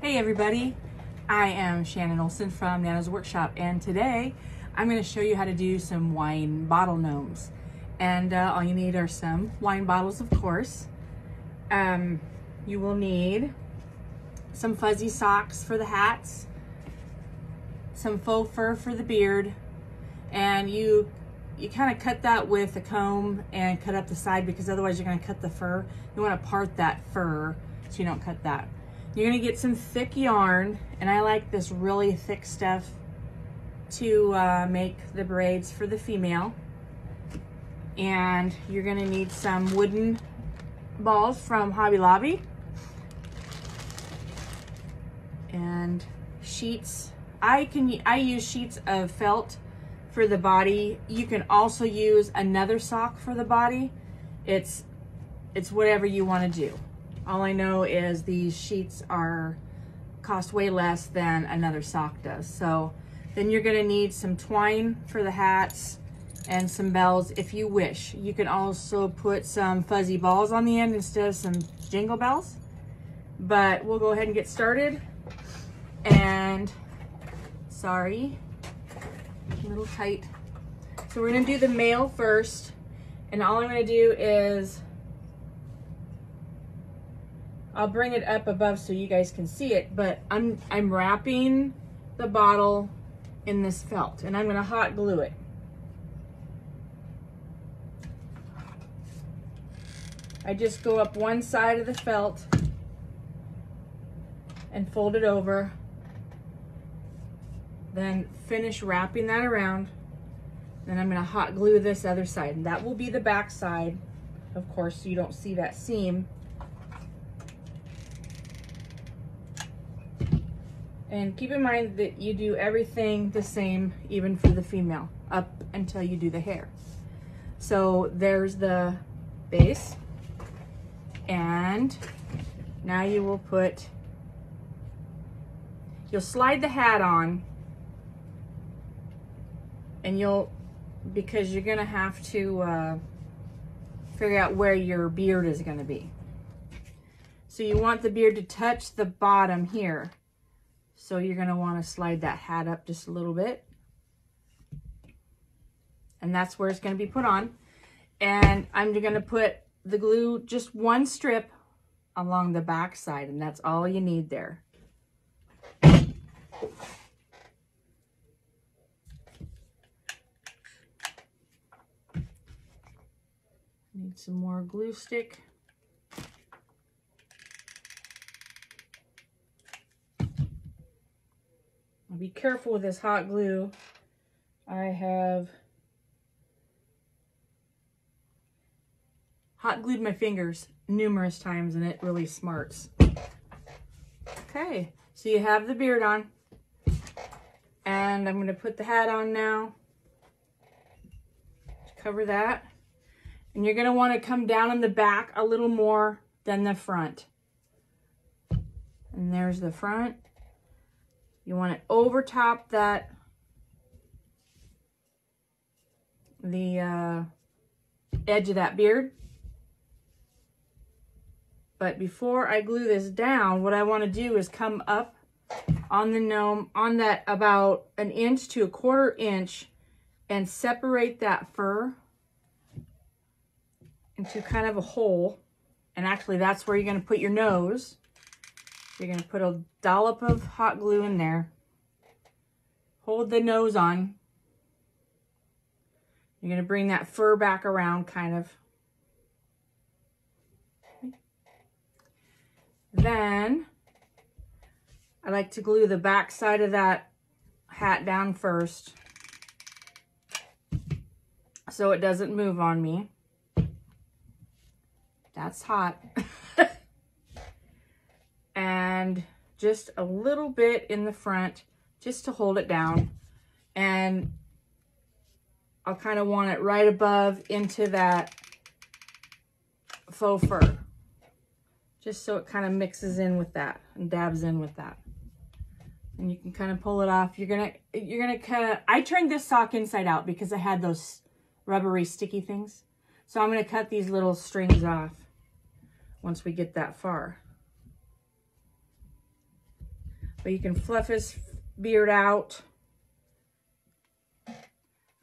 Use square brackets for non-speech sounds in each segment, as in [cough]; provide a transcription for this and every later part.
Hey everybody, I am Shannon Olson from Nana's Workshop and today I'm going to show you how to do some wine bottle gnomes. And uh, all you need are some wine bottles of course. Um, you will need some fuzzy socks for the hats, some faux fur for the beard, and you you kind of cut that with a comb and cut up the side because otherwise you're going to cut the fur. You want to part that fur so you don't cut that. You're to get some thick yarn, and I like this really thick stuff to uh, make the braids for the female. And you're going to need some wooden balls from Hobby Lobby. And sheets. I can I use sheets of felt for the body. You can also use another sock for the body. It's, it's whatever you want to do. All I know is these sheets are cost way less than another sock does. So then you're gonna need some twine for the hats and some bells if you wish. You can also put some fuzzy balls on the end instead of some jingle bells. But we'll go ahead and get started. And sorry, a little tight. So we're gonna do the male first. And all I'm gonna do is, I'll bring it up above so you guys can see it, but I'm, I'm wrapping the bottle in this felt and I'm gonna hot glue it. I just go up one side of the felt and fold it over then finish wrapping that around. Then I'm gonna hot glue this other side. And that will be the back side, of course, so you don't see that seam. And keep in mind that you do everything the same, even for the female, up until you do the hair. So there's the base. And now you will put, you'll slide the hat on and you'll, because you're gonna have to uh, figure out where your beard is gonna be. So you want the beard to touch the bottom here. So you're gonna wanna slide that hat up just a little bit. And that's where it's gonna be put on. And I'm gonna put the glue, just one strip along the back side, and that's all you need there. Need some more glue stick. Careful with this hot glue. I have hot glued my fingers numerous times and it really smarts. Okay, so you have the beard on. And I'm going to put the hat on now. Cover that. And you're gonna wanna come down in the back a little more than the front. And there's the front. You want to over top that, the uh, edge of that beard. But before I glue this down, what I want to do is come up on the gnome, on that about an inch to a quarter inch and separate that fur into kind of a hole. And actually that's where you're going to put your nose. You're going to put a dollop of hot glue in there. Hold the nose on. You're going to bring that fur back around kind of. Then I like to glue the back side of that hat down first so it doesn't move on me. That's hot. [laughs] and just a little bit in the front just to hold it down. And I'll kind of want it right above into that faux fur. Just so it kind of mixes in with that and dabs in with that. And you can kind of pull it off. You're gonna, you're gonna kind of, I turned this sock inside out because I had those rubbery sticky things. So I'm gonna cut these little strings off once we get that far. But you can fluff his beard out.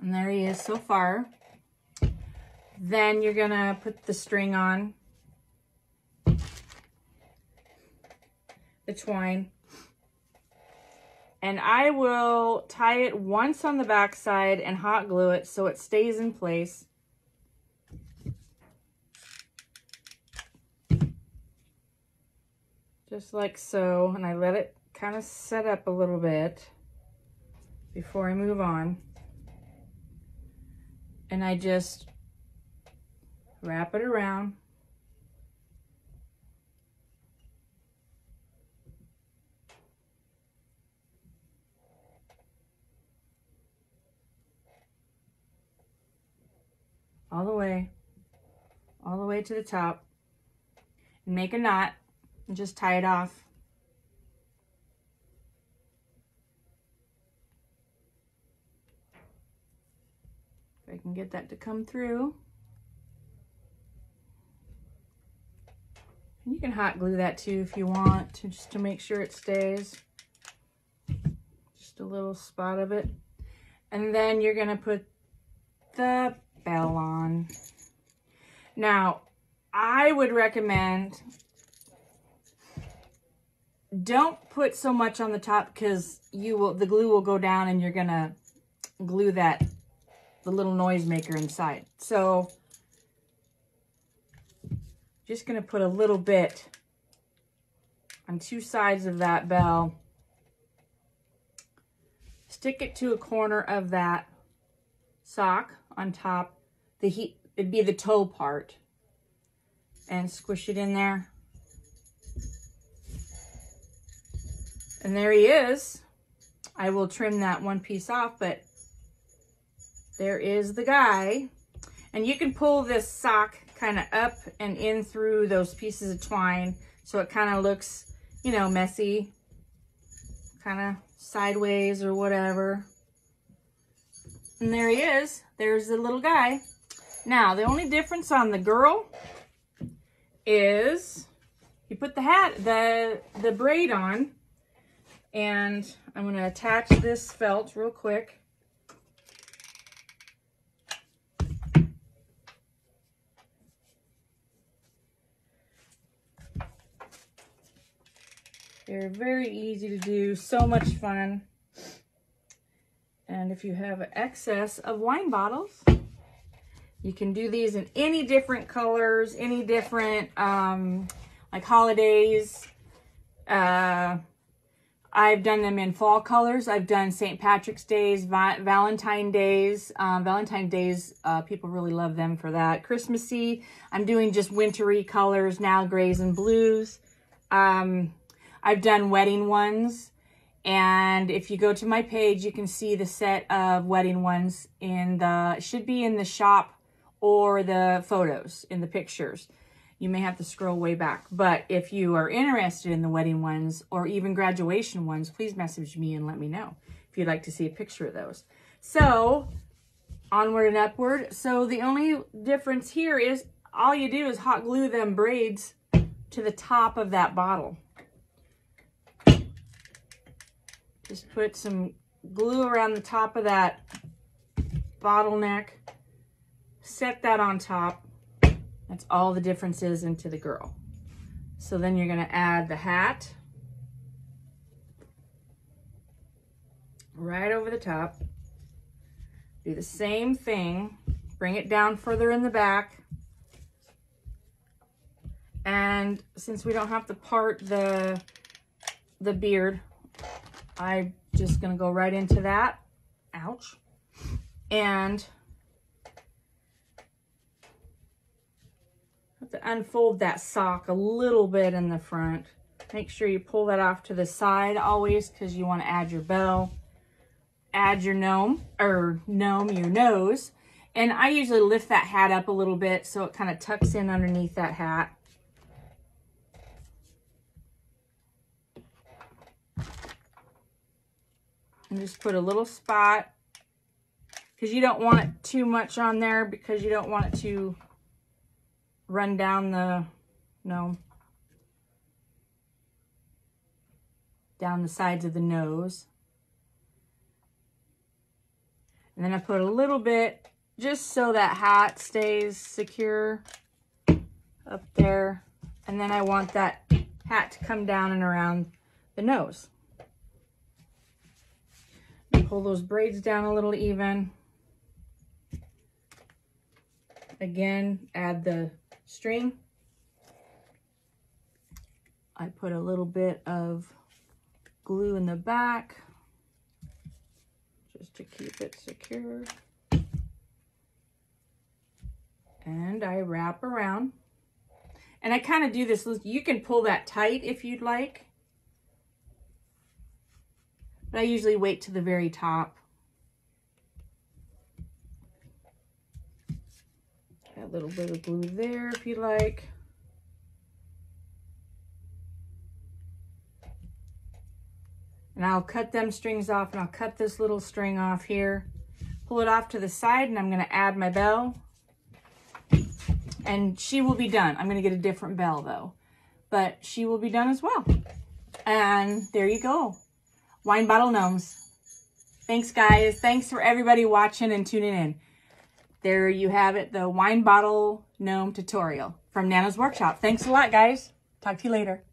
And there he is so far. Then you're gonna put the string on. The twine. And I will tie it once on the back side and hot glue it so it stays in place. Just like so. And I let it kind of set up a little bit before I move on. And I just wrap it around. all the way, all the way to the top, and make a knot and just tie it off. I can get that to come through. And you can hot glue that too if you want, to, just to make sure it stays. Just a little spot of it. And then you're gonna put the bell on. Now, I would recommend don't put so much on the top because you will the glue will go down and you're gonna glue that the little noisemaker inside. So just gonna put a little bit on two sides of that bell. Stick it to a corner of that sock on top. The heat, it'd be the toe part. And squish it in there. And there he is. I will trim that one piece off, but there is the guy. And you can pull this sock kind of up and in through those pieces of twine so it kind of looks, you know, messy, kind of sideways or whatever. And there he is. There's the little guy. Now, the only difference on the girl is you put the hat, the, the braid on, and I'm going to attach this felt real quick. They're very easy to do, so much fun. And if you have excess of wine bottles, you can do these in any different colors, any different, um, like holidays. Uh, I've done them in fall colors. I've done St. Patrick's Days, Va Valentine Days. Um, Valentine Days, uh, people really love them for that. Christmassy, I'm doing just wintry colors now, grays and blues. Um, I've done wedding ones. And if you go to my page, you can see the set of wedding ones in the, should be in the shop or the photos in the pictures. You may have to scroll way back. But if you are interested in the wedding ones or even graduation ones, please message me and let me know if you'd like to see a picture of those. So onward and upward. So the only difference here is all you do is hot glue them braids to the top of that bottle. Just put some glue around the top of that bottleneck. Set that on top. That's all the differences into the girl. So then you're gonna add the hat. Right over the top. Do the same thing. Bring it down further in the back. And since we don't have to part the, the beard, I'm just going to go right into that. Ouch. And have to unfold that sock a little bit in the front. Make sure you pull that off to the side always because you want to add your bell. Add your gnome, or gnome, your nose. And I usually lift that hat up a little bit so it kind of tucks in underneath that hat. And just put a little spot because you don't want it too much on there because you don't want it to run down the, no. down the sides of the nose. And then I put a little bit just so that hat stays secure up there. And then I want that hat to come down and around the nose. Pull those braids down a little even. Again, add the string. I put a little bit of glue in the back just to keep it secure. And I wrap around. And I kind of do this, you can pull that tight if you'd like. But I usually wait to the very top. a little bit of glue there if you like. And I'll cut them strings off and I'll cut this little string off here, pull it off to the side and I'm gonna add my bell. And she will be done. I'm gonna get a different bell though, but she will be done as well. And there you go, wine bottle gnomes. Thanks guys, thanks for everybody watching and tuning in. There you have it, the wine bottle gnome tutorial from Nana's Workshop. Thanks a lot guys. Talk to you later.